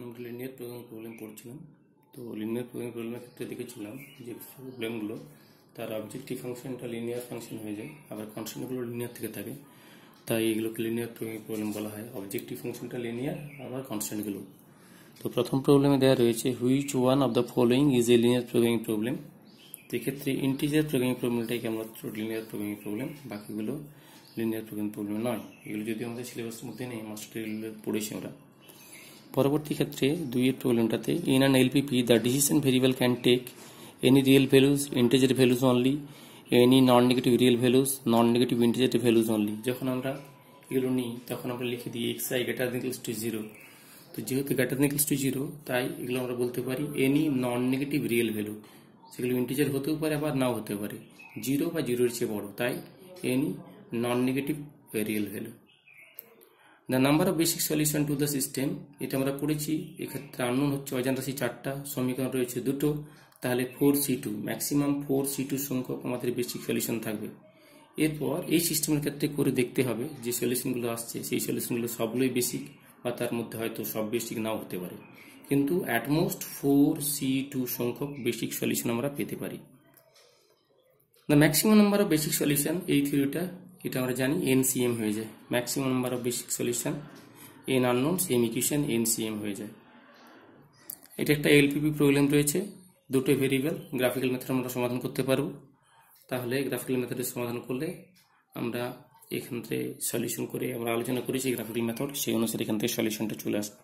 আমরা linear programming problem পড়ছিলাম তো লিনিয়ার প্রোগ্রামিং প্রবলেমের ক্ষেত্রে দেখেছিলাম যে প্রবলেমগুলো তার অবজেক্টিভ ফাংশনটা লিনিয়ার ফাংশন হয়ে যায়, আবার কনস্ট্যান্টগুলো লিনিয়ার থেকে থাকে। তাই এগুলোকে লিনিয়ার প্রোগ্রামিং প্রবলেম বলা হয়। অবজেক্টিভ ফাংশনটা লিনিয়ার আবার কনস্ট্যান্টগুলো তো প্রথম প্রবলেমে দেওয়া রয়েছে which one of the following is a linear programming problem তো এক্ষেত্রে ইন্টিজার প্রোগ্রামিং প্রবলেমটাই কেবলমাত্র লিনিয়ার প্রোগ্রামিং প্রবলেম বাকিগুলো লিনিয়ার প্রোগ্রামিং প্রবলেম নয়। এগুলো যদি আমাদের সিলেবাসের মধ্যে নেই মাস্টার পড়েছি আমরা। পরবর্তী ক্ষেত্রে দুইয়ের প্রবলেমটাতে in an LPP the decision variable can take any real values integer values only any non negative real values non negative integer values only যখন আমরা এগুলো নিই, তখন আমরা লিখে দিই x i greater than to zero তো যেহেতু গ্রেটার দেন টু জিরো তাই এগুলো আমরা বলতে পারি any non negative real value সেগুলো ইন্টিজার হতেও পারে, আবার নাও হতে পারে। জিরো বা জিরোর চেয়ে বড়, তাই any non negative real value the number of basic solution to the system এটা আমরা পড়েছি এক্ষেত্রে আননোন হচ্ছে, অজান রাশি চারটা, সমীকরণ রয়েছে দুটো, তাহলে four C two maximum four C two সংখ্যক আমাদের বেসিক সলিউশন থাকবে। এরপর এই সিস্টেমের ক্ষেত্রে করে দেখতে হবে যে সলিউশনগুলো আসছে, সেই সলিউশনগুলো সবগুলোই বেসিক বা তার মধ্যে হয়তো সব বেসিক নাও হতে পারে। কিন্তু at most four C two সংখ্যক বেসিক সলিউশন আমরা পেতে পারি। The maximum number of basic solution এই থিওরিটা এটা আমরা জানি এনসিএম হয়ে যায়। Maximum number of basic solution n unknown same equation n C m হয়ে যায়। এটা একটা এলপিপি প্রবলেম রয়েছে। দুটো ভেরিয়েবল গ্রাফিক্যাল মেথড আমরা সমাধান করতে পারব। তাহলে গ্রাফিক্যাল মেথডের সমাধান করলে আমরা এখান থেকে সলিউশন করে আমরা আলোচনা করেছি গ্রাফিক্যাল মেথড সেই অনুসারে এখান থেকে সলিউশনটা চলে আসবে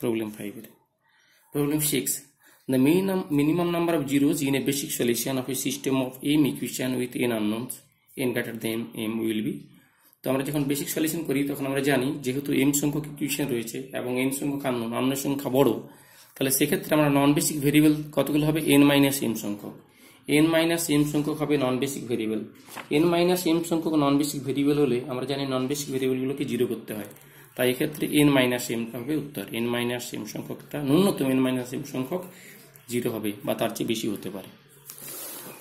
প্রবলেম ফাইভের problem six The minimum, minimum number of zeros in a basic solution of a system of m equation with n unknowns. N greater than m will be তো আমরা যখন বেসিক সলিউশন করি, তখন আমরা জানি যেহেতু এম সংখ্যক ইকুয়েশন রয়েছে এবং এন সংখ্যক আননোন অন্য সংখ্যা বড়, তাহলে সেক্ষেত্রে আমরা নন বেসিক ভেরিয়েবল কতগুলো হবে? এন মাইনাস এম সংখ্যক। এন মাইনাস এম সংখ্যক হবে non basic variable N minus M সংখ্যক নন বেসিক ভেরিয়েবল হলে আমরা জানি নন বেসিক ভেরিয়েবলগুলোকে জিরো করতে হয়। তাই এক্ষেত্রে এন মাইনাস এম হবে উত্তর। এন মাইনাস এম সংখ্যকটা ন্যূনতম এন মাইনাস এম সংখ্যক জিরো হবে বা তার চেয়ে বেশি হতে পারে।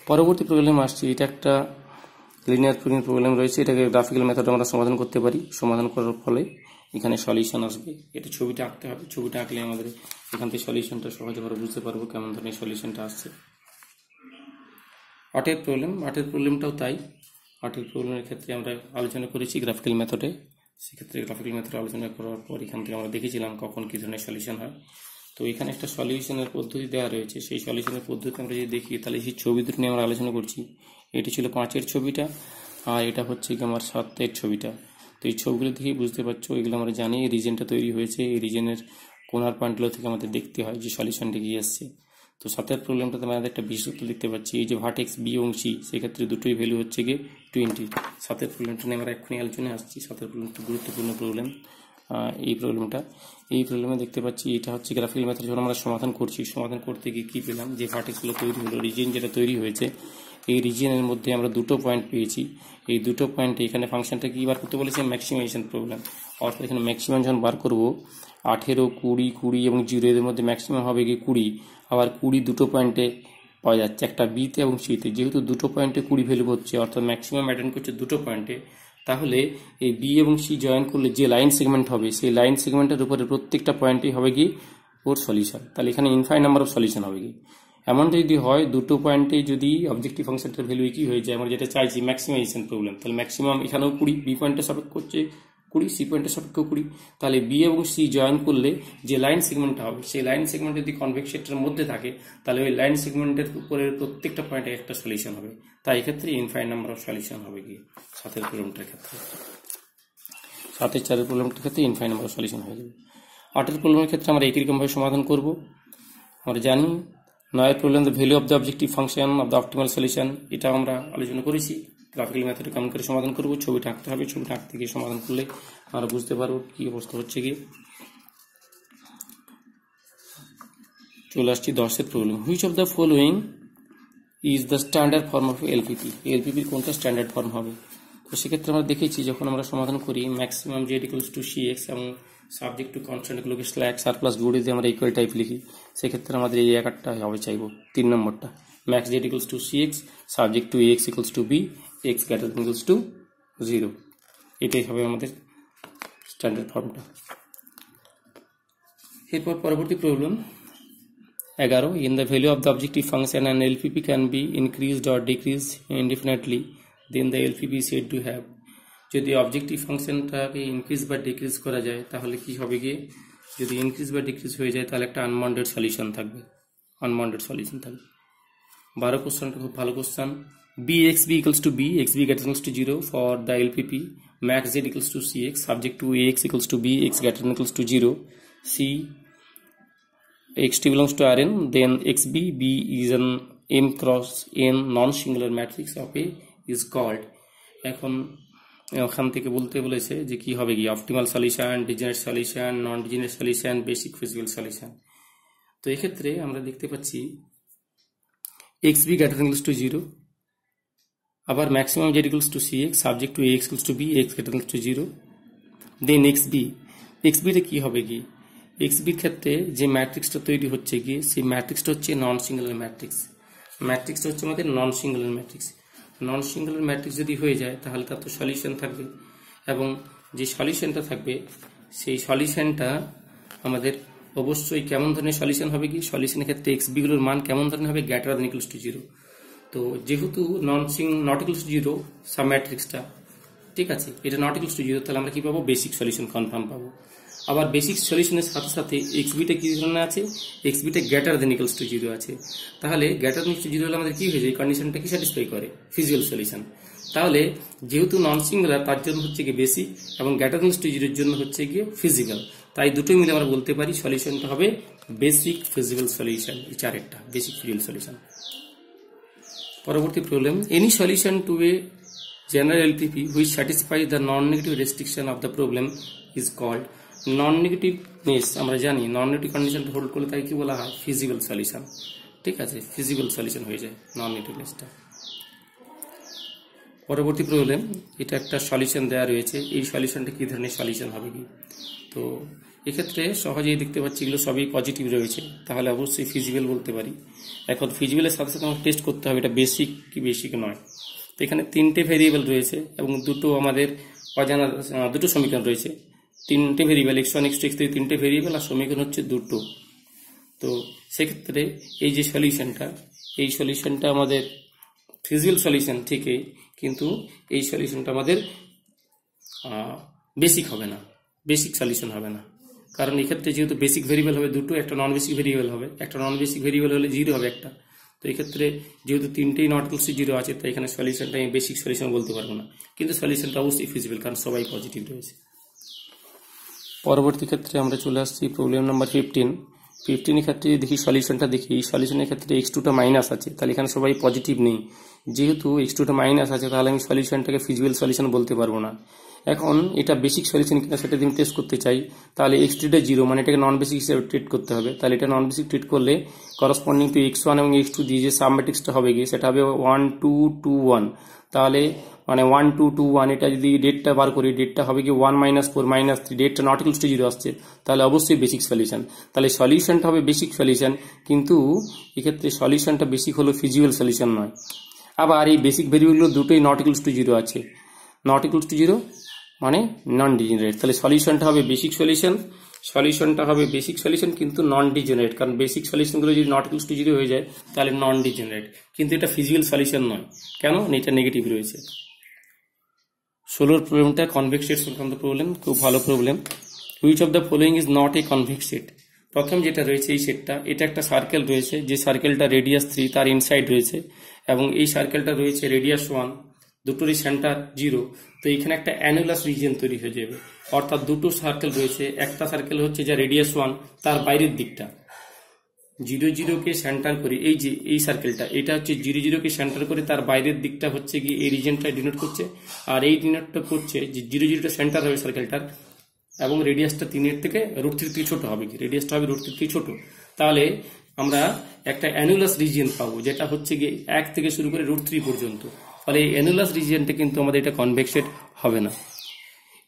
পরবর্তী প্রবলেম আসছে, এটা একটা লিনিয়ার প্রোগ্রামিং প্রবলেম রয়েছে, এটাকে গ্রাফিক্যাল মেথড আমরা সমাধান করতে পারি। সমাধান করার ফলে এখানে সলিউশন আসবে। এটা ছবিটা আঁকতে হবে। ছবিটা আঁকলে আমাদের এখান থেকে সলিউশনটা সহজে আমরা বুঝতে পারব কেমন ধরনের সলিউশনটা আসছে। আটের প্রবলেম আটের প্রবলেমটাও তাই। আটের প্রবলেমের ক্ষেত্রে আমরা আলোচনা করেছি গ্রাফিক্যাল মেথডে সেক্ষেত্রে গ্রাফিক্যাল মেথড আলোচনা করার পর এখান থেকে আমরা দেখেছিলাম কখন কী ধরনের সলিউশন হয়। তো এখানে একটা সলিউশনের পদ্ধতি দেওয়া রয়েছে। সেই সলিউশনের পদ্ধতি আমরা যদি দেখি, তাহলে সেই ছবি দুটো নিয়ে আমরা আলোচনা করছি। এটি ছিল পাঁচের ছবিটা, আর এটা হচ্ছে আমার সাতের ছবিটা। তো এই ছবিগুলো দেখেই বুঝতে পারছ, এগুলো আমরা জানি, এই রিজনটা তৈরি হয়েছে, এই রিজনের কোনার পয়েন্টগুলো থেকে আমাদের দেখতে হয় যে সলিউশনটা গিয়ে আসছে। তো সাতের প্রবলেমটাতে আমাদের একটা বিশেষত্ব দেখতে পাচ্ছি, এই যে ভাটেক্স বি এবং সি সেক্ষেত্রে দুটোই ভ্যালু হচ্ছে গিয়ে টোয়েন্টি সাতের প্রবলেমটা নিয়ে আমরা এক্ষুনি আলোচনায় আসছি, সাতের প্রবলেমটা গুরুত্বপূর্ণ প্রবলেম এই প্রবলেমটা এই প্রবলেমে দেখতে পাচ্ছি, এটা হচ্ছে গ্রাফিক্যাল মেথড যখন আমরা সমাধান করছি, সমাধান করতে গিয়ে কী পেলাম? যে ভার্টেক্সগুলো তৈরি হলো রিজিয়ন যেটা তৈরি হয়েছে এই রিজিয়নের মধ্যে আমরা দুটো পয়েন্ট পেয়েছি। এই দুটো পয়েন্টে এখানে ফাংশনটা কি বার করতে বলেছি? ম্যাক্সিমাইজেশন প্রবলেম অর্থাৎ এখানে ম্যাক্সিমাম যখন বার করব, আঠেরো, কুড়ি কুড়ি এবং জিরো এদের মধ্যে ম্যাক্সিমাম হবে গিয়ে কুড়ি। আবার কুড়ি দুটো পয়েন্টে পাওয়া যাচ্ছে একটা বিতে এবং সিতে যেহেতু দুটো পয়েন্টে কুড়ি ভ্যালু হচ্ছে, অর্থাৎ ম্যাক্সিমাম অ্যাটেন্ড করছে দুটো পয়েন্টে তাহলে এই বি এবং সি জয়েন করলে যে লাইন সেগমেন্ট হবে, সেই লাইন সেগমেন্টের উপরে প্রত্যেকটা পয়েন্টই হবে কি? ওর সলিউশন তাহলে এখানে ইনফাইন নাম্বার অফ সলিউশন হবে কি? এমনটা যদি হয়, দুটো পয়েন্টে যদি অবজেক্টিভ ফাংশনটার ভ্যালু কি হয়ে যায়, আমরা যেটা চাইছি ম্যাক্সিমাইজেশন প্রবলেম তাহলে ম্যাক্সিমাম এখানেও কুড়ি বি পয়েন্টে সাপেক্ষ করছে কুড়ি সি পয়েন্টের সাপেক্ষ কুড়ি। তাহলে বি এবং সি জয়েন করলে যে লাইন সেগমেন্টটা হবে, সেই লাইন সেগমেন্ট যদি কনভেক্স সেক্টরের মধ্যে থাকে, তাহলে ওই লাইন সেগমেন্টের উপরের প্রত্যেকটা পয়েন্টে একটা সলিউশন হবে। তাই এক্ষেত্রে ইনফাইন নাম্বার অফ সলিউশন হবে গিয়ে, সাতের প্রবলেমটার ক্ষেত্রে। সাতের চারের প্রবলেমটার ক্ষেত্রে ইনফাইন নাম্বার অফ সলিউশন হয়ে যাবে। আটের প্রবলেমের ক্ষেত্রে আমরা একই রকমভাবে সমাধান করব। আমরা জানি নয়ের problem the value of the objective function of the optimal solution এটা আমরা আলোচনা করেছি গ্রাফিক্যাল মেথডে কেমন করে সমাধান করব? ছবিটা আঁকতে হবে। ছবিটা আঁকতে গিয়ে সমাধান করলে আমরা বুঝতে পারব কি অবস্থা হচ্ছে গিয়ে চলে আসছি দশের problem. Which of the following is the standard form of LPP এলপিপির কোনটা স্ট্যান্ডার্ড ফর্ম হবে? তো সেক্ষেত্রে আমরা দেখেছি, যখন আমরা সমাধান করি maximum z equals to c x এবং সাবজেক্ট টু কনস্ট্যান্টগুলোকে স্ল্যাক সার প্লাস গুড়ে দিয়ে আমরা ইকুয়াল টাইপ লিখি। সেক্ষেত্রে আমাদের এই একারটা হবে চাইব, তিন নম্বরটা। Max z equals to c x subject to x equals to b x greater equals to zero এটাই হবে আমাদের স্ট্যান্ডার্ড ফর্মটা এরপর পরবর্তী প্রবলেম এগারো। In the value of the objective function and LPP can be increased or decrease indefinitely then the LPP said to have যদি objective ফাংশনটাকে increase বা ডিক্রিজ করা যায়, তাহলে কি হবে গিয়ে? যদি ইনক্রিজ বা ডিক্রিজ হয়ে যায়, তাহলে একটা আনবাউন্ডেড সলিউশন থাকবে। আনবাউন্ডেড সলিউশন থাকবে। বারো কোশ্চেনটা খুব ভালো question b x b equals to b x b greater to zero for the LPP max z equals to c x subject to x equals to b x greater equals to zero c x t belongs to R n then x b b is n m cross n non singular matrix of a is called এখন ওখান থেকে বলতে বলেছে যে কি হবে কি? Optimal solution degenerate solution non degenerate solution basic physical solution তো এক্ষেত্রে আমরা দেখতে পাচ্ছি x b greater equals to zero আবার maximum z equals to c x subject to x equals to b x greater to zero then x b x বিতে কি হবে কি? এক্স বির ক্ষেত্রে যে ম্যাট্রিক্সটা তৈরি হচ্ছে গিয়ে সেই ম্যাট্রিক্সটা হচ্ছে নন সিঙ্গুলার ম্যাট্রিক্স ম্যাট্রিক্সটা হচ্ছে আমাদের non singular matrix non singular matrix যদি হয়ে যায়, তাহলে তার তো সলিউশন থাকবে। এবং যে সলিউশনটা থাকবে, সেই সলিউশনটা আমাদের অবশ্যই কেমন ধরনের সলিউশন হবে কি? সলিউশনের ক্ষেত্রে এক্স বিগুলোর মান কেমন ধরনের হবে? Greater than equals to zero তো যেহেতু নন Singh not equals to zero sub ম্যাট্রিক্সটা ঠিক আছে? এটা নট ইকুয়ালস টু জিরো তাহলে আমরা কি পাবো? বেসিক সলিউশন কনফার্ম পাবো। আবার বেসিক সলিউশনের সাথে সাথে এক্স বিটা কি ধরনের আছে? X beta greater than equals to zero আছে। তাহলে গ্যাটার দেন টু জিরো হলে আমাদের কি হয়ে যায়? কন্ডিশনটা কি স্যাটিসফাই করে? ফিজিক্যাল সলিউশন তাহলে যেহেতু নন সিঙ্গুলার তার জন্য হচ্ছে গিয়ে বেসিক এবং গ্যাটার দেন টু জিরোর জন্য হচ্ছে গিয়ে ফিজিক্যাল তাই দুটো মিলে আমরা বলতে পারি সলিউশনটা হবে বেসিক ফিজিক্যাল সলিউশন এই চারেরটা বেসিক ফিজিক্যাল সলিউশন পরবর্তী problem any solution to a general LPP which satisfies the non-negative restriction of the problem is called non-negativeness আমরা জানি নন নেগেটিভ কন্ডিশন হোল্ড করলে তাই কি বলা হয়? ফিজিক্যাল সলিউশন ঠিক আছে? ফিজিক্যাল সলিউশন হয়ে যায় নন নেগেটিভনেসটা পরবর্তী প্রবলেম, এটা একটা সলিউশন দেওয়া রয়েছে। এই সলিউশনটা কী ধরনের সলিউশন হবে কি? তো এক্ষেত্রে সহজেই দেখতে পাচ্ছি এগুলো সবই পজিটিভ রয়েছে। তাহলে অবশ্যই ফিজিক্যাল বলতে পারি। এখন ফিজিক্যালের সাথে সাথে আমাকে টেস্ট করতে হবে, এটা বেসিক কি বেসিক নয়। তো এখানে তিনটে ভেরিয়েবল রয়েছে এবং দুটো আমাদের অজানা দুটো সমীকরণ রয়েছে। তিনটে variable x one x two x three তিনটে ভেরিয়েবল আর সমীকরণ হচ্ছে দুটো। তো সেক্ষেত্রে এই যে সলিউশনটা এই সলিউশনটা আমাদের ফিজিক্যাল সলিউশন ঠিকই কিন্তু এই সলিউশনটা আমাদের বেসিক হবে না বেসিক সলিউশন হবে না। কারণ এক্ষেত্রে যেহেতু বেসিক ভেরিয়েবল হবে দুটো, একটা নন বেসিক ভেরিয়েবল হবে, একটা নন বেসিক ভেরিয়েবল হলে জিরো হবে একটা। তো এক্ষেত্রে যেহেতু তিনটেই নট ইকুয়ালস জিরো আছে, তাই এখানে সলিউশনটা আমি বেসিক সলিউশন বলতে পারব না। কিন্তু সলিউশনটা অবশ্যই ফিজিবল কারণ সবাই পজিটিভ রয়েছে। পরবর্তী ক্ষেত্রে আমরা চলে আসছি প্রবলেম নাম্বার ফিফটিন ফিফটিনের ক্ষেত্রে যদি দেখি সলিউশনটা দেখি সলিউশনের ক্ষেত্রে এক্স টুটা মাইনাস আছে, তাহলে এখানে সবাই পজিটিভ নেই। যেহেতু এক্স টুটা মাইনাস আছে, তাহলে আমি সলিউশনটাকে ফিজিক্যাল সলিউশন বলতে পারব না। এখন এটা বেসিক সলিউশন কিনা সেটা যদি টেস্ট করতে চাই, তাহলে এক্স টুটা জিরো মানে এটাকে নন বেসিক হিসেবে ট্রিট করতে হবে। তাহলে এটা নন বেসিক ট্রিট করলে করসপন্ডিং টু এক্স ওয়ান এবং এক্স টু দিয়ে যে সাবমেট্রিক্সটা হবে গিয়ে, সেটা হবে ওয়ান টু টু ওয়ান তাহলে মানে ওয়ান টু টু ওয়ান এটা যদি ডেটটা বার করি ডেটটা হবে কি one minus four minus three ডেটটা নট ইকুয়াল টু জিরো আসছে, তাহলে অবশ্যই বেসিক সলিউশন তাহলে সলিউশনটা হবে বেসিক সলিউশন কিন্তু এক্ষেত্রে সলিউশনটা বেসিক হলো ফিজিক্যাল সলিউশন নয়। আবার এই বেসিক ভেরিয়েবলগুলো দুটোই নট ইকুয়াল টু জিরো আছে। নট ইকুয়াল টু জিরো মানে নন ডিজেনারেট তাহলে সলিউশনটা হবে বেসিক সলিউশন সলিউশনটা হবে বেসিক সলিউশন কিন্তু নন ডিজেনারেট কারণ বেসিক সলিউশনগুলো যদি নট ইকুয়াল টু জিরো হয়ে যায়, তাহলে নন ডিজেনারেট কিন্তু এটা ফিজিক্যাল সলিউশন নয়। কেন? এটা নেগেটিভ রয়েছে। ষোলোর প্রবলেমটা কনভেক্স সেট সংক্রান্ত প্রবলেম খুব ভালো problem which of the following is not a convex set প্রথম যেটা রয়েছে এই সেটটা এটা একটা সার্কেল রয়েছে। যে সার্কেলটা রেডিয়াস থ্রি তার ইনসাইড রয়েছে। এবং এই সার্কেলটা রয়েছে রেডিয়াস ওয়ান দুটোরই সেন্টার জিরো তো এখানে একটা অ্যানুলাস রিজিয়ন তৈরি হয়ে যাবে। অর্থাৎ দুটো সার্কেল রয়েছে, একটা সার্কেল হচ্ছে যা রেডিয়াস ওয়ান তার বাইরের দিকটা। জিরো জিরোকে সেন্টার করে, এই যে, এই সার্কেলটা এটা হচ্ছে জিরো জিরোকে সেন্টার করে, তার বাইরের দিকটা হচ্ছে কি এই রিজনটা ডিনোট করছে। আর এই ডিনোটটা করছে যে জিরো জিরোটা সেন্টার হবে সার্কেলটার এবং রেডিয়াসটা তিনের থেকে রুট থ্রি থেকে ছোটো হবে কি? রেডিয়াসটা হবে রুট থ্রি থেকে ছোট। তাহলে আমরা একটা অ্যানুলাস রিজিয়ন পাবো, যেটা হচ্ছে গিয়ে এক থেকে শুরু করে রুট থ্রি পর্যন্ত। ফলে এই অ্যানুলাস রিজিয়নটা কিন্তু আমাদের এটা কনভেক্সেট হবে না।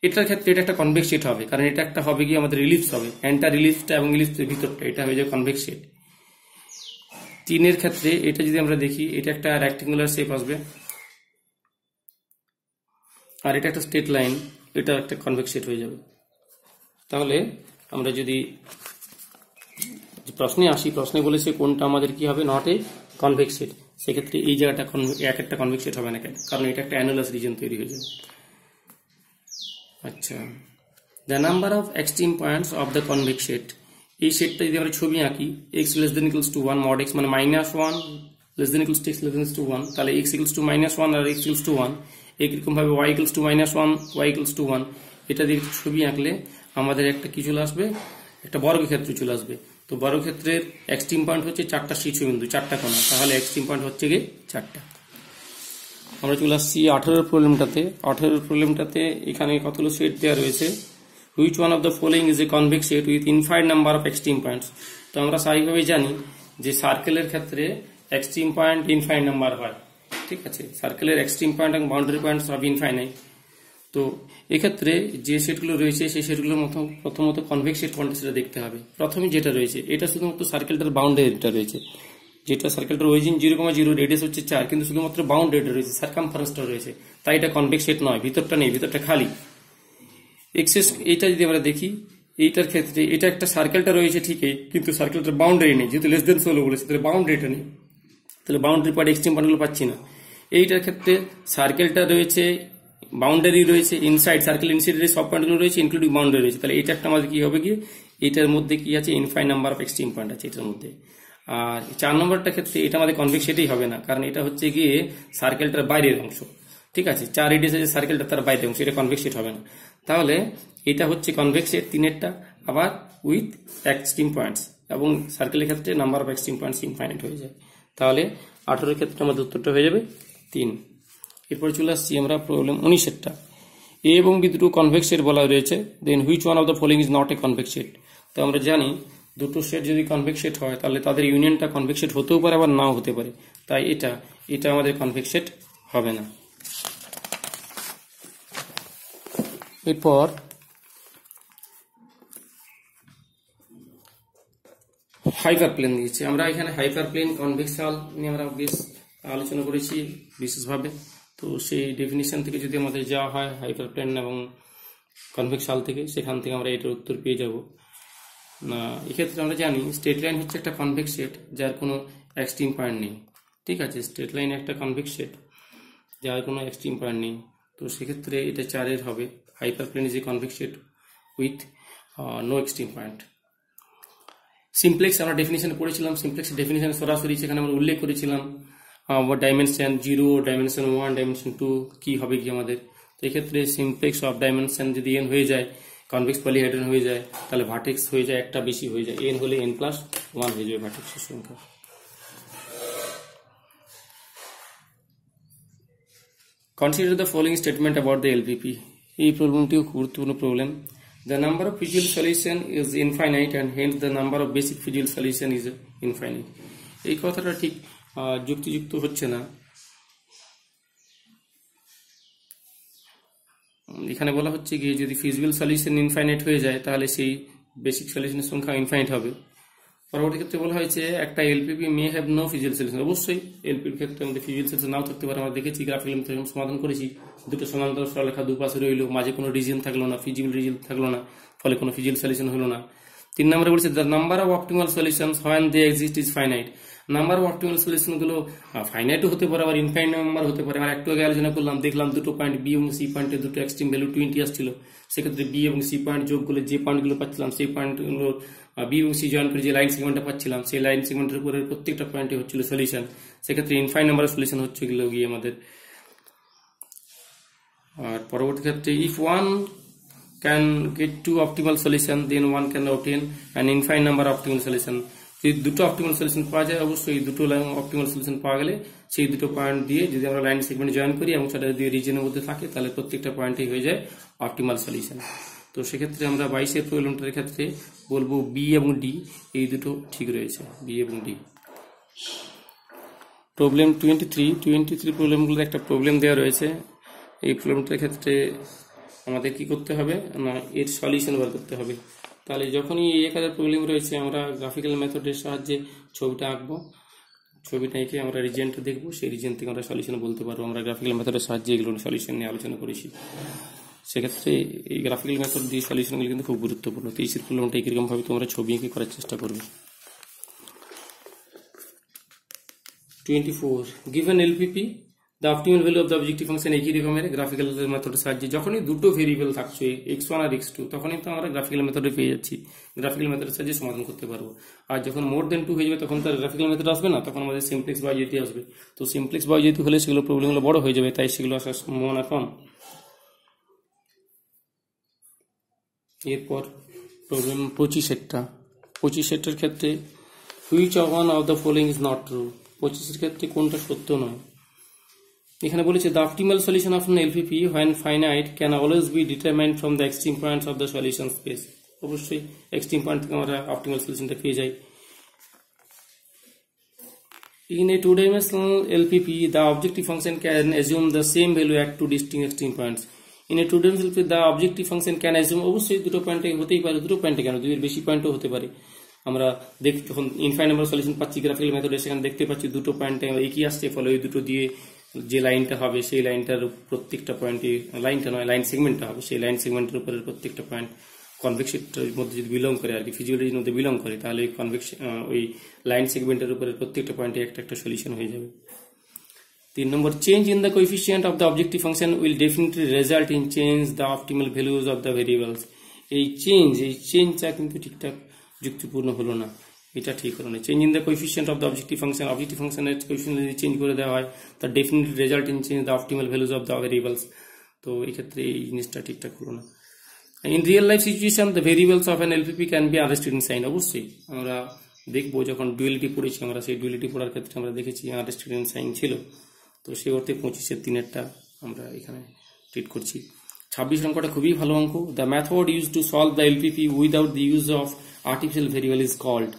এটার ক্ষেত্রে এটা একটা কনভেক্সেট হবে, কারণ এটা একটা হবে গিয়ে আমাদের রিলিফস হবে। অ্যান্টার রিলিফসটা এবং রিলিফসের ভিতরটা, এটা হয়ে যাবে কনভেক্সেট তিনের ক্ষেত্রে এটা যদি আমরা দেখি, এটা একটা রেক্টেঙ্গুলার শেপ আসবে। আর এটা একটা স্ট্রেট লাইন এটা একটা কনভেক্সেট হয়ে যাবে। তাহলে আমরা যদি প্রশ্নে আসি, প্রশ্নে বলেছে কোনটা আমাদের কি হবে? নট এ কনভেক্স সেট সেক্ষেত্রে এই জায়গাটা এক একটা কনভেক্স সেট হবে না কেন? কারণ এটা একটা অ্যানুলাস রিজন তৈরি হয়ে যাবে আচ্ছা। The number of extreme points of the convex set এই সেটটা যদি আমরা ছবি আঁকি x less than equals to one mod x মানে minus one less than equals to x less than to one তাহলে x equals to minus one R x equals to one এইরকম ভাবে y equals to minus one y equals to one এটা দিয়ে ছবি আঁকলে আমাদের একটা কি চলে আসবে? একটা বর্গক্ষেত্র চলে আসবে। তো বর্গক্ষেত্রের এক্সট্রিম পয়েন্ট হচ্ছে চারটা শীর্ষবিন্দু, চারটা কোণা। তাহলে এক্সট্রিম পয়েন্ট হচ্ছে গিয়ে চারটা। আমরা চলে আসছি আঠারোর প্রবলেমটাতে আঠারোর প্রবলেমটাতে এখানে কতগুলো সেট দেওয়া রয়েছে? Which one of the following is a convex set with infinite number of extreme points তো আমরা স্বাভাবিকভাবেই জানি যে সার্কেলের ক্ষেত্রে এক্সট্রিম পয়েন্ট ইনফাইন নাম্বার হয়। ঠিক আছে? সার্কেলের এক্সট্রিম পয়েন্ট এবং বাউন্ডারি পয়েন্ট সব ইনফাইনাইট তো এক্ষেত্রে যে সেটগুলো রয়েছে, সেই সেটগুলোর মতো প্রথমত কনভেক্স সেট কোনটা সেটা দেখতে হবে। প্রথমে যেটা রয়েছে, এটা শুধুমাত্র সার্কেলটার বাউন্ডারিটা রয়েছে। যেটা সার্কেলটার origin zero comma zero radius হচ্ছে চার, কিন্তু শুধুমাত্র বাউন্ডারিটা রয়েছে সার্কামফারেন্সটা রয়েছে। তাই এটা কনভেক্স সেট নয়, ভিতরটা নেই, ভিতরটা খালি। এক্সেস এটা যদি আমরা দেখি, এইটার ক্ষেত্রে এটা একটা সার্কেলটা রয়েছে ঠিকই, কিন্তু সার্কেলটার বাউন্ডারি নেই, যেহেতু লেস দেন ষোলো বলেছে, তাহলে বাউন্ডারিটা নেই। তাহলে বাউন্ডারি পয়েন্ট এক্সট্রিম পয়েন্টগুলো পাচ্ছি না। এইটার ক্ষেত্রে সার্কেলটা রয়েছে বাউন্ডারি রয়েছে ইনসাইড সার্কেল ইনসাইডের সব পয়েন্টগুলো রয়েছে ইনক্লুডিং বাউন্ডারি রয়েছে। তাহলে এটা একটা আমাদের কি হবে গিয়ে? এটার মধ্যে কি আছে? Infinite number of extreme point আছে এটার মধ্যে। আর চার নম্বরটা ক্ষেত্রে এটা আমাদের কনভেক্স সেটাই হবে না, কারণ এটা হচ্ছে গিয়ে সার্কেলটার বাইরের অংশ। ঠিক আছে? চার রেডিয়াস আছে সার্কেলটা তার বাইরের অংশ, এটা কনভেক্স সেট হবে না। তাহলে এটা হচ্ছে কনভেক্স সেট তিনেরটা, আবার উইথ এক্সট্রিম পয়েন্টস এবং সার্কেলের ক্ষেত্রে number of extreme points infinite হয়ে যায়। তাহলে আঠারোর ক্ষেত্রে আমাদের উত্তরটা হয়ে যাবে তিন। এরপরে চলে আসছি আমরা প্রবলেম উনিশেরটা। এ এবং বি দুটো কনভেক্স সেট বলা রয়েছে then which one of the following is not a convex set তো আমরা জানি দুটো সেট যদি কনভেক্স সেট হয়, তাহলে তাদের ইউনিয়নটা কনভেক্স সেট হতেও পারে আবার নাও হতে পারে। তাই এটা এটা আমাদের কনভেক্স সেট হবে না। এরপর হাইপার প্লেন দিয়েছে আমরা এখানে হাইপার প্লেন কনভেক্সাল নিয়ে আমরা বেশ আলোচনা করেছি বিশেষভাবে। তো সেই ডেফিনিশন থেকে যদি আমাদের যাওয়া হয় হাইপার প্লেন এবং কনভেক্সাল থেকে, সেখান থেকে আমরা এটার উত্তর পেয়ে যাব। না, এক্ষেত্রে আমরা জানি স্টেট লাইন হচ্ছে একটা কনভেক্স সেট যার কোনো এক্সট্রিম পয়েন্ট নেই। ঠিক আছে স্টেট লাইন একটা কনভেক্স সেট যার কোনো এক্সট্রিম পয়েন্ট নেই। তো সেক্ষেত্রে এটা চারের হবে hyperplane is a convex set with no extreme point simplex আমরা ডেফিনেশন পড়েছিলাম সিমপ্লেক্স ডেফিনেশন সরাসরি সেখানে আমরা উল্লেখ করেছিলাম। Dimension zero dimension one dimension two কি হবে কি আমাদের? তো এক্ষেত্রে সিমপ্লেক্স অফ ডাইমেনশন যদি এন হয়ে যায় কনভেক্স পলিহাইড্রন হয়ে যায়, তাহলে ভার্টেক্স হয়ে যায়, একটা বেশি হয়ে যায়। এন হলে এন প্লাস ওয়ান হয়ে যাবে ভার্টেক্সের সংখ্যা। Consider the following statement about the LPP এই প্রবলেমটিও গুরুত্বপূর্ণ problem The number of visual solution is infinite and hence the number of basic visual solution is infinite. এই কথাটা ঠিক যুক্তিযুক্ত হচ্ছে না। এখানে বলা হচ্ছে কি, যদি ফিজিক্যাল সলিউশন ইনফাইনাইট হয়ে যায়, তাহলে সেই বেসিক সলিউশনের সংখ্যা ইনফাইনাইট হবে। পরবর্তী ক্ষেত্রে বলা হয়েছে, একটা LPP may have no physical solution অবশ্যই এলপির ক্ষেত্রে আমাদের ফিজিক্যাল সলিউশন নাও থাকতে পারে। আমরা দেখেছি গ্রাফিক্যাল মেথড সমাধান করেছি। দুটো সমান্তর সরলরেখা দুপাশে রইল। মাঝে কোনো রিজিয়ন থাকল না ফিজিক্যাল রিজিয়ন থাকল না, ফলে কোনো ফিজিক্যাল সলিউশন হলো না। তিন নম্বরে বলছে the number of optimal solution when they exist is finite number of optimal সলিউশনগুলো ফাইনাইটও হতে পারে, আবার ইনফাইনাইট নাম্বার হতে পারে। আমরা একটু আগে আলোচনা করলাম, দেখলাম দুটো পয়েন্ট বি এবং সি পয়েন্টে দুটো এক্সট্রিম ভ্যালু টোয়েন্টি আসছিল। সেক্ষেত্রে বি এবং সি পয়েন্ট যোগ করলে যে পয়েন্টগুলো পাচ্ছিলাম, সেই পয়েন্টগুলো বি এবং সি জয়েন করে যে লাইন সেগমেন্টটা পাচ্ছিলাম, সেই লাইন সেগমেন্টের উপরে প্রত্যেকটা পয়েন্টে হচ্ছিল সলিউশন সেক্ষেত্রে ইনফাইন নাম্বার সলিউশন হচ্ছে গেলো গিয়ে আমাদের। আর পরবর্তী ক্ষেত্রে if one can get two optimal solution then one can obtain an infinite number optimal solution যদি দুটো অপটিমাল সলিউশন পাওয়া যায় অবশ্যই, এই দুটো লাইন অপটিমাল সলিউশন পাওয়া গেলে সেই দুটো পয়েন্ট দিয়ে যদি আমরা লাইন সেগমেন্ট জয়েন করি এবং সেটা যদি রিজনের মধ্যে থাকে, তাহলে প্রত্যেকটা পয়েন্টেই হয়ে যায় অপটিমাল সলিউশন তো সেক্ষেত্রে আমরা বাইশের প্রবলেমটার ক্ষেত্রে বলব বি এবং ডি এই দুটো ঠিক রয়েছে বি এবং D problem twenty three twenty three প্রবলেমগুলোর একটা প্রবলেম দেওয়া রয়েছে। এই প্রবলেমটার ক্ষেত্রে আমাদের কি করতে হবে? না, এর সলিউশন বার করতে হবে। তাহলে যখনই এই আকারের প্রবলেম রয়েছে, আমরা গ্রাফিক্যাল মেথডের সাহায্যে ছবিটা আঁকবো। ছবিটা এঁকে আমরা রিজেন্টটা দেখব। সেই রিজেন্ট থেকে আমরা সলিউশন বলতে পারব। আমরা গ্রাফিক্যাল মেথডের সাহায্যে এগুলো সলিউশন নিয়ে আলোচনা করেছি। সেক্ষেত্রে এই গ্রাফিক্যাল মেথড দিয়ে সলিউশনগুলি কিন্তু খুব গুরুত্বপূর্ণ। তো এই সার্কুলামটা একইরকমভাবে তোমরা ছবি এঁকে করার চেষ্টা করবে? Twenty four given LPP the optimal value of the objective function একই রকমের গ্রাফিক্যাল মেথডের সাহায্যে যখনই দুটো ভেরিয়েবল থাকছে এক্স ওয়ান আর এক্স টু তখনই তো আমরা গ্রাফিক্যাল মেথডে পেয়ে যাচ্ছি। গ্রাফিক্যাল মেথডের সাহায্যে সমাধান করতে পারব। আর যখন মোর দেন টু হয়ে যাবে, তখন তার গ্রাফিক্যাল মেথড আসবে না, তখন আমাদের সিমপ্লেক্স বা যেটি আসবে। তো সিমপ্লেক্স বা যেহেতু হলে সেগুলো প্রবলেমগুলো বড় হয়ে যাবে, তাই সেগুলো আসার সম্ভাবনা কম। এরপর প্রবলেম পঁচিশেরটা পঁচিশেরটার ক্ষেত্রে which one of the following is not true পঁচিশের ক্ষেত্রে কোনটা সত্য নয়? এখানে বলেছে the optimal solution of an LPP when finite can always be determined from the extreme points of the solution space অবশ্যই এক্সট্রিম পয়েন্ট থেকে আমরা অপটিমাল সলিউশনটা পেয়ে যাই। In a two-dimensional LPP, the objective function can assume the same value at two distinct extreme points. In a two-dimensional LPP, the objective function can assume অবশ্যই দুটো পয়েন্টে হতেই পারে দুটো পয়েন্টে কেন? দুইয়ের বেশি পয়েন্টও হতে পারে। আমরা দেখ যখন নাম্বার সলিউশন পাচ্ছি গ্রাফিক্যাল মেথডে সেখানে দেখতে পাচ্ছি দুটো পয়েন্টে একই আসছে ফলে ওই দুটো দিয়ে যে লাইনটা হবে, সেই লাইনটার প্রত্যেকটা পয়েন্টে লাইনটা নয় লাইন সেগমেন্টটা হবে। সেই লাইন সেগমেন্টের উপরে প্রত্যেকটা পয়েন্ট কনভেক্সের মধ্যে যদি বিলং করে, আর কি ফিজিওলজির মধ্যে বিলং করে, তাহলে ওই কনভেক্স ওই লাইন সেগমেন্টের উপরের প্রত্যেকটা পয়েন্টে একটা একটা সলিউশন হয়ে যাবে। তিন নম্বর change in the coefficient of the objective function will definitely result in change the optimal values of the variables এই চেঞ্জ এই চেঞ্জটা কিন্তু ঠিকঠাক যুক্তিপূর্ণ হলো না। এটা ঠিক হলো না। Change in the coefficient of the objective function objective ফাংশনের কোএফিসিয়েন্ট যদি চেঞ্জ করে দেওয়া হয়, তার definitely result in change the optimal values of the variables তো এই ক্ষেত্রে এই জিনিসটা ঠিকঠাক হলো না। In real life situation the variables of an LPP can be unrestricted sign অবশ্যই। আমরা দেখব যখন ডুয়েলিটি পড়েছি, আমরা সেই ডুয়েলিটি পড়ার ক্ষেত্রে আমরা দেখেছি আনরেস্টেড সাইন ছিল। তো সে অর্থে পঁচিশের তিনেরটা আমরা এখানে ট্রিট করছি। ছাব্বিশ অঙ্কটা খুবই ভালো অঙ্ক। The method use to solve the LPP without the use of artificial variable is called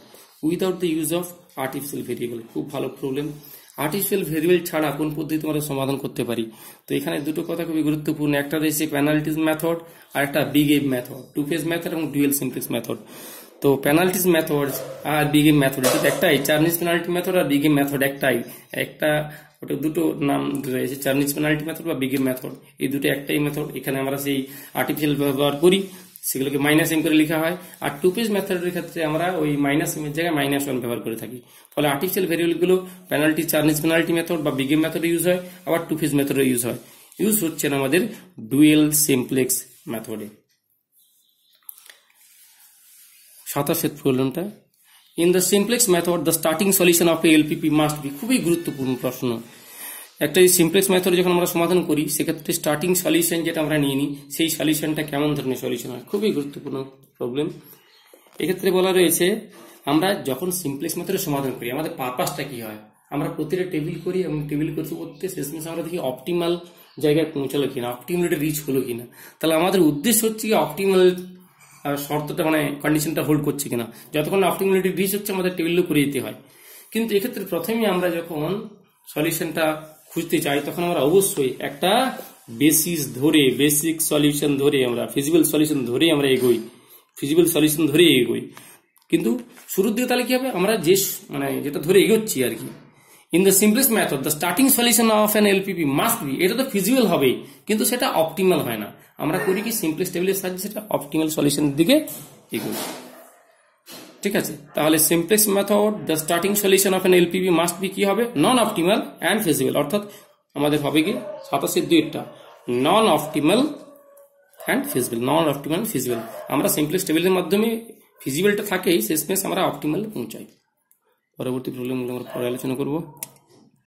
without the use of artificial variable খুব ভালো প্রবলেম আর্টিফিশিয়াল ভেরিয়েবল ছাড়া কোন পদ্ধতি আমরা সমাধান করতে পারি? তো এখানে দুটো কথা খুবই গুরুত্বপূর্ণ। একটা রয়েছে প্যানাল্টিস মেথড আর একটা big M method two phase method এবং ডুয়েল সিমপ্লেক্স মেথড তো পেনাল্টিস মেথড আর বিগ এম মেথড এটা একটাই। চার্নিস পেনাল্টি মেথড আর বিগ এম মেথড একটাই। একটা, ওটা দুটো নাম রয়েছে। চার্নিস পেনাল্টি মেথড বা বিগ এম মেথড এই দুটো একটাই মেথড এখানে আমরা সেই আর্টিফিশিয়াল ব্যবহার করি। সেগুলোকে মাইনাস এম করে লেখা হয়। আর টু পেজ মেথডের ক্ষেত্রে আমরা ওই মাইনাস এম এর জায়গায় মাইনাস ওয়ান ব্যবহার করে থাকি। ফলে আর্টিফিশিয়াল ভেরিয়েবলগুলো পেনাল্টি চার্নিস পেনাল্টি মেথড বা বিগ এম মেথডে ইউজ হয়, আবার টু পেজ মেথডে ইউজ হয়। ইউজ হচ্ছে আমাদের ডুয়েল সিমপ্লেক্স মেথডে সাতাশের প্রবলেমটা। In the simplex method the starting solution of LPP must be খুবই গুরুত্বপূর্ণ প্রশ্ন। একটা এই সিমপ্লেক্স মেথড যখন আমরা সমাধান করি, সেক্ষেত্রে স্টার্টিং সলিউশন যেটা আমরা নিয়ে নিই, সেই সলিউশনটা কেমন ধরনের সলিউশন হয়? খুবই গুরুত্বপূর্ণ প্রবলেম এক্ষেত্রে বলা রয়েছে, আমরা যখন সিমপ্লেক্স মেথডের সমাধান করি, আমাদের পারপাসটা কি হয়? আমরা প্রতিটা টেবিল করি এবং টেবিল করতে করতে শেষমেশ আমরা দেখি অপটিমাল জায়গায় পৌঁছালো কিনা অপটিমালিটি রিচ হলো কিনা। তাহলে আমাদের উদ্দেশ্য হচ্ছে কি অপটিমাল শর্তটা মানে কন্ডিশনটা হোল্ড করছে কিনা। যতক্ষণ অপটিমালিটি রিচ হচ্ছে, আমাদের টেবিলও করে যেতে হয়। কিন্তু এক্ষেত্রে প্রথমেই আমরা যখন সলিউশনটা খুঁজতে চাই, তখন আমরা অবশ্যই একটা বেসিস ধরে বেসিক সলিউশন ধরে আমরা ফিজিক্যাল সলিউশন ধরে আমরা এগোই। ফিজিক্যাল সলিউশন ধরে এগোই। কিন্তু শুরুর দিকে তাহলে কি হবে? আমরা যে মানে যেটা ধরে এগোচ্ছি আর কি। In the simplest method the starting solution of an LPP must be এটা তো ফিজিক্যাল হবেই, কিন্তু সেটা অপটিমাল হয় না। আমরা করি কি সিম্পলেস্ট টেবিলের সাহায্যে সেটা অপটিমাল সলিউশনের দিকে এগোই। ঠিক আছে? তাহলে simplex method the starting solution of an LPP must be কি হবে? নন অপটিমাল অ্যান্ড ফিজিবল অর্থাৎ আমাদের হবে কি? সাতাশের দুইটা। Non optimal and feasible non optimal feasible আমরা সিমপ্লেক্স টেবিলের মাধ্যমে ফিজিবলটা থাকেই, শেষমেশ আমরা অপটিমাল পৌঁছাই। পরবর্তী প্রবলেমগুলো আমরা পরে আলোচনা করব।